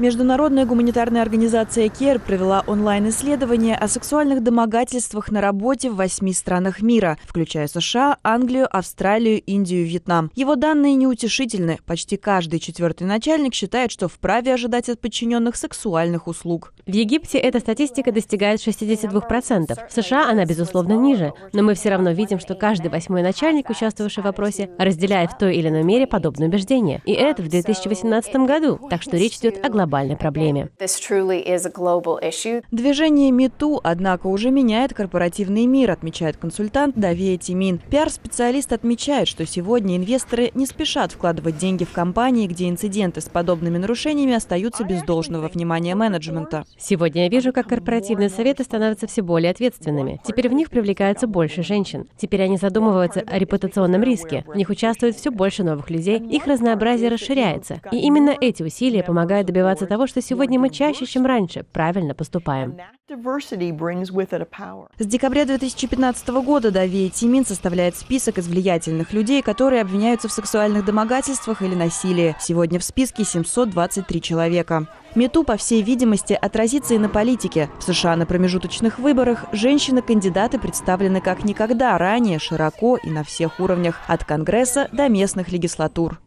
Международная гуманитарная организация CARE провела онлайн-исследование о сексуальных домогательствах на работе в восьми странах мира, включая США, Англию, Австралию, Индию и Вьетнам. Его данные неутешительны. Почти каждый четвертый начальник считает, что вправе ожидать от подчиненных сексуальных услуг. В Египте эта статистика достигает 62%. В США она, безусловно, ниже, но мы все равно видим, что каждый восьмой начальник, участвовавший в вопросе, разделяет в той или иной мере подобное убеждение. И это в 2018 году, так что речь идет о глобальной проблеме. Движение МИТУ, однако, уже меняет корпоративный мир, отмечает консультант Давия Тимин. Пиар-специалист отмечает, что сегодня инвесторы не спешат вкладывать деньги в компании, где инциденты с подобными нарушениями остаются без должного внимания менеджмента. Сегодня я вижу, как корпоративные советы становятся все более ответственными. Теперь в них привлекается больше женщин. Теперь они задумываются о репутационном риске. В них участвует все больше новых людей, их разнообразие расширяется. И именно эти усилия помогают добиваться того, что сегодня мы чаще, чем раньше, правильно поступаем. С декабря 2015 года Дави Тимин составляет список из влиятельных людей, которые обвиняются в сексуальных домогательствах или насилии. Сегодня в списке 723 человека. Мету, по всей видимости, отразится и на политике. В США на промежуточных выборах женщины-кандидаты представлены как никогда ранее, широко и на всех уровнях, от Конгресса до местных легислатур.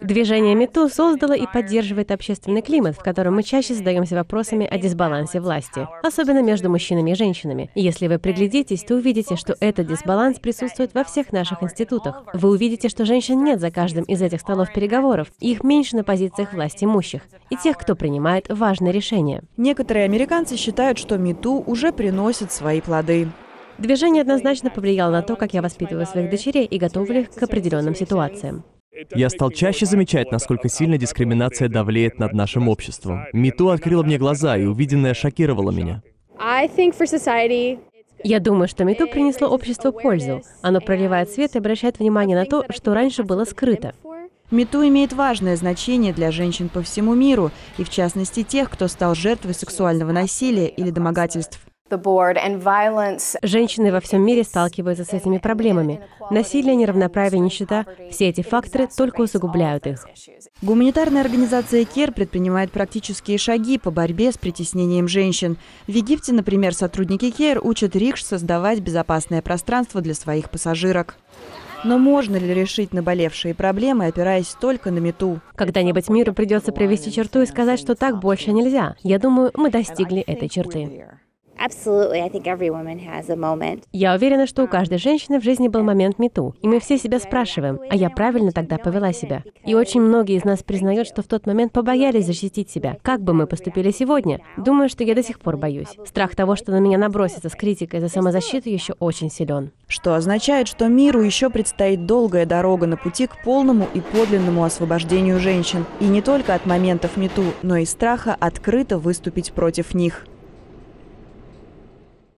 Движение МИТУ создало и поддерживает общественный климат, в котором мы чаще задаемся вопросами о дисбалансе власти, особенно между мужчинами и женщинами. И если вы приглядитесь, то увидите, что этот дисбаланс присутствует во всех наших институтах. Вы увидите, что женщин нет за каждым из этих столов переговоров, их меньше на позициях власть имущих, и тех, кто принимает важные решения. Некоторые американцы считают, что МИТУ уже приносит свои плоды. Движение однозначно повлияло на то, как я воспитываю своих дочерей и готовлю их к определенным ситуациям. Я стал чаще замечать, насколько сильно дискриминация давлеет над нашим обществом. МИТУ открыла мне глаза, и увиденное шокировало меня. Я думаю, что МИТУ принесло обществу пользу. Оно проливает свет и обращает внимание на то, что раньше было скрыто. МИТУ имеет важное значение для женщин по всему миру, и в частности тех, кто стал жертвой сексуального насилия или домогательств. Женщины во всем мире сталкиваются с этими проблемами. Насилие, неравноправие, нищета – все эти факторы только усугубляют их. Гуманитарная организация КЕР предпринимает практические шаги по борьбе с притеснением женщин. В Египте, например, сотрудники КЕР учат рикш создавать безопасное пространство для своих пассажирок. Но можно ли решить наболевшие проблемы, опираясь только на мету? Когда-нибудь миру придется провести черту и сказать, что так больше нельзя. Я думаю, мы достигли этой черты. Я уверена, что у каждой женщины в жизни был момент мету, и мы все себя спрашиваем, а я правильно тогда повела себя? И очень многие из нас признают, что в тот момент побоялись защитить себя. Как бы мы поступили сегодня? Думаю, что я до сих пор боюсь. Страх того, что на меня набросится с критикой за самозащиту, еще очень силен. Что означает, что миру еще предстоит долгая дорога на пути к полному и подлинному освобождению женщин. И не только от моментов мету, но и страха открыто выступить против них.